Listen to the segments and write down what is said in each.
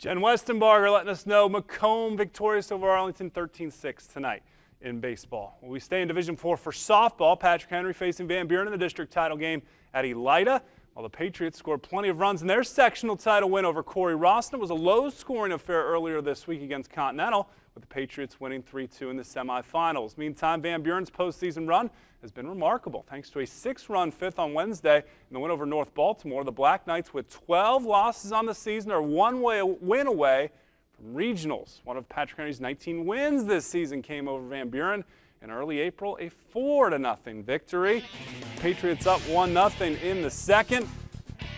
Jen Westenbarger letting us know McComb victorious over Arlington 13-6 tonight in baseball. we stay in Division 4 for softball. Patrick Henry facing Van Buren in the district title game at Elida. While the Patriots scored plenty of runs in their sectional title win over Cory-Rawson. It was a low-scoring affair earlier this week against Continental, with the Patriots winning 3-2 in the semifinals. Meantime, Van Buren's postseason run has been remarkable thanks to a six-run fifth on Wednesday in the win over North Baltimore. The Black Knights with 12 losses on the season are one way win away from regionals. One of Patrick Henry's 19 wins this season came over Van Buren in early April, a 4 to nothing victory. Patriots up 1 nothing in the second.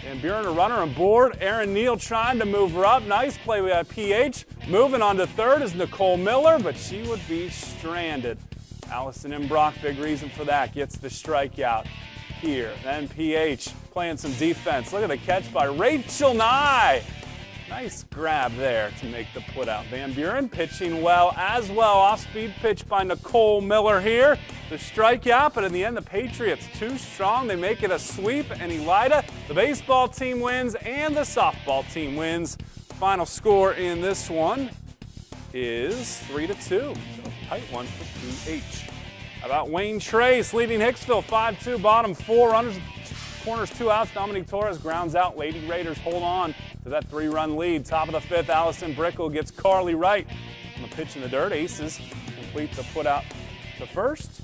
And Buren a runner on board. Aaron Neal trying to move her up. Nice play have PH. Moving on to third is Nicole Miller, but she would be stranded. Allison Imbrock, big reason for that, gets the strikeout here. Then PH playing some defense. Look at the catch by Rachel Nye. Nice grab there to make the putout. Van Buren pitching well as well. Off-speed pitch by Nicole Miller here. The strikeout, but in the end, the Patriots too strong. They make it a sweep, and Elida, the baseball team wins and the softball team wins. Final score in this one is 3 to 2. So tight one for PH. About Wayne Trace leading Hicksville 5-2, bottom four runners, corners two outs. Dominique Torres grounds out. Lady Raiders hold on to that three-run lead. Top of the fifth, Allison Brickle gets Carly Wright on the pitch in the dirt. Aces complete the put out to first.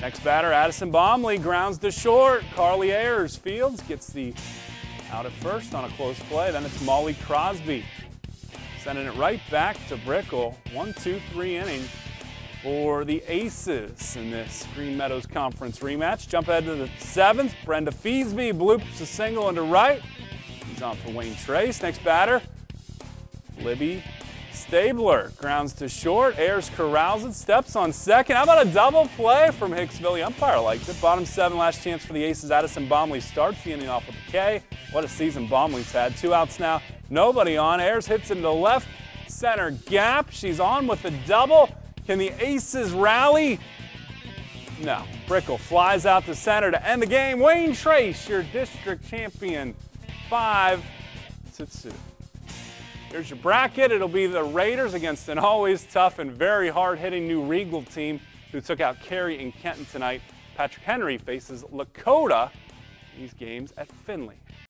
Next batter, Addison Bomley grounds to short. Carly Ayers Fields gets the out at first on a close play. Then it's Molly Crosby Sending it right back to Brickle. One, two, three inning for the Aces in this Green Meadows Conference rematch. Jump ahead to the seventh. Brenda Feesby bloops a single into right. He's on for Wayne Trace. Next batter, Libby Stabler grounds to short. Ayers corrals it, steps on second. How about a double play from Hicksville? The umpire liked it. Bottom seven, last chance for the Aces. Addison Bomley starts the inning off with a K. What a season Bomley's had. Two outs now. Nobody on. Ayers hits into left center gap. She's on with the double. Can the Aces rally? No. Brickle flies out to center to end the game. Wayne Trace, your district champion, 5 to 2. Here's your bracket. It'll be the Raiders against an always tough and very hard-hitting New Riegel team who took out Carey and Kenton tonight. Patrick Henry faces Lakota. These games at Findlay.